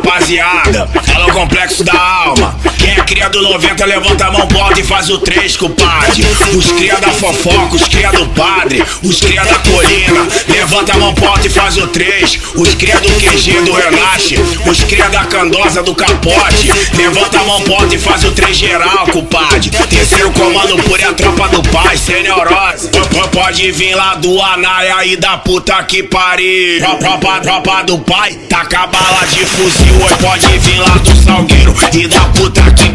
rapaziada. Fala o complexo da alma. Quem é cria do 90, levanta a mão, bota e faz o 3, compadre. Os cria da fofoca, os cria do padre, os cria da colina. Levanta a mão, bota e faz o 3. Os cria do QG, do relaxe. Os cria da candosa, do capote. Levanta a mão, bota e faz o 3 geral, compadre. Terceiro comando por a tropa do pai, sem neurose. Pode vir lá do Anaia e da puta que pariu. Tropa, tropa do pai, taca bala de fuzil. Pode vir lá do Salgueiro e da puta que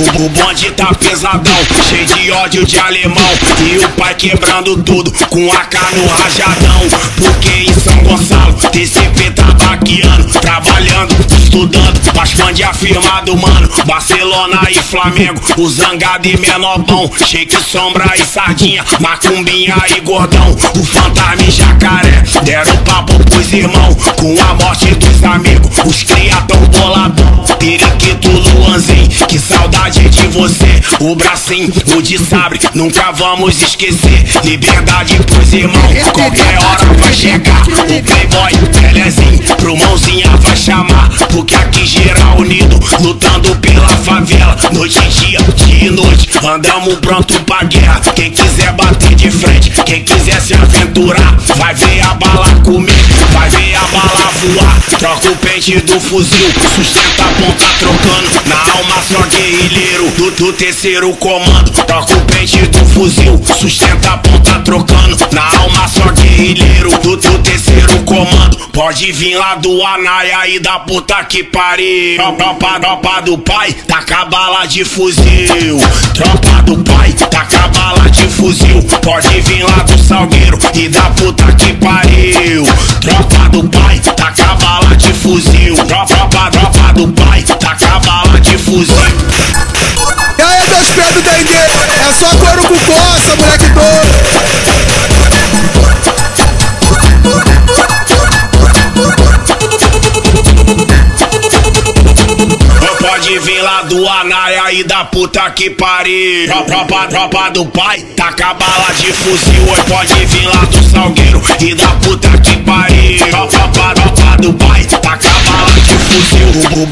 O bonde tá pesadão, cheio de ódio de alemão. E o pai quebrando tudo com a no rajadão. Porque em São Gonçalo, TCP tá baqueando, trabalhando, estudando. Pasmande afirmado, mano. Barcelona e Flamengo, o zangado e menobão. Shake, sombra e sardinha, macumbinha e gordão. O fantasma e jacaré deram papo pros irmãos. Com a morte dos amigos, os cria tão boladão. Periquito Luanzinho, que saudade de você. O bracinho, o de sabre, nunca vamos esquecer. Liberdade pros irmãos, qualquer hora vai chegar. O playboy, Pelezinho, pro mãozinha vai chamar. Porque aqui geral unido, lutando pela favela. Noite e dia, dia e noite, andamos pronto pra guerra. Quem quiser bater de frente, quem quiser se aventurar, vai ver a bala comigo, vai ver a bala. Troca o pente do fuzil, sustenta a ponta trocando. Na alma só guerrilheiro do, do terceiro comando. Troca o pente do fuzil, sustenta a ponta trocando. Na alma só guerrilheiro do, do terceiro comando. Pode vir lá do Anaia e da puta que pariu. Tropa, tropa do pai, taca bala de fuzil. Tropa do pai, taca bala de fuzil. Pode vir lá do Salgueiro e da puta que pariu. Tropa do pai, fuzil. E aí, dois Pedro Dengue, é só couro com coça, moleque doido. Pode vir lá do Anaia e da puta que pariu. Tropa, tropa do pai, taca bala de fuzil. Pode vir lá do Salgueiro e da puta que pariu. Tropa,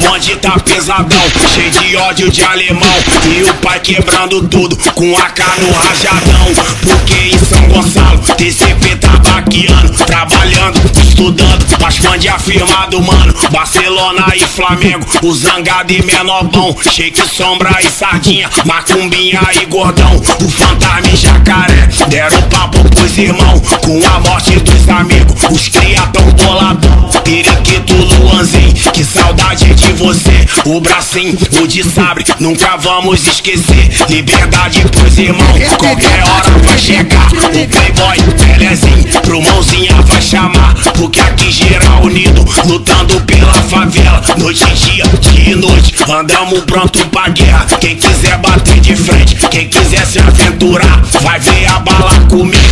bonde tá pesadão, cheio de ódio de alemão. E o pai quebrando tudo com a no rajadão. Porque em São Gonçalo, TCP tá baqueando, trabalhando, estudando. Pasmande afirmado, mano. Barcelona e Flamengo, o zangado e menobão. Shake, sombra e sardinha, macumbinha e gordão. O fantasma e jacaré deram papo pros irmãos. Com a morte dos amigos, os cria tão boladão. Periquito que saudade de você. O bracinho, o de sabre, nunca vamos esquecer. Liberdade pros irmãos, qualquer hora vai chegar. O playboy, Pelezinho, pro mãozinha vai chamar. Porque aqui geral unido, lutando pela favela. Noite e dia, dia e noite, andamos pronto pra guerra. Quem quiser bater de frente, quem quiser se aventurar, vai ver a bala comigo,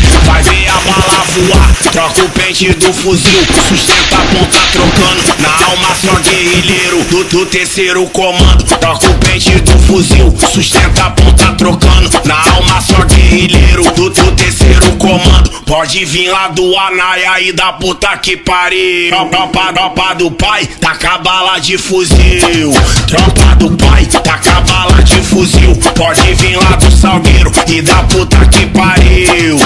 Troca o pente do fuzil, sustenta a ponta trocando. Na alma só guerrilheiro do, do terceiro comando. Troca o pente do fuzil, sustenta a ponta trocando. Na alma só guerrilheiro do, do terceiro comando. Pode vir lá do Anaia e da puta que pariu. Tropa, tropa do pai, taca bala de fuzil. Tropa do pai, taca bala de fuzil. Pode vir lá do Salgueiro e da puta que pariu.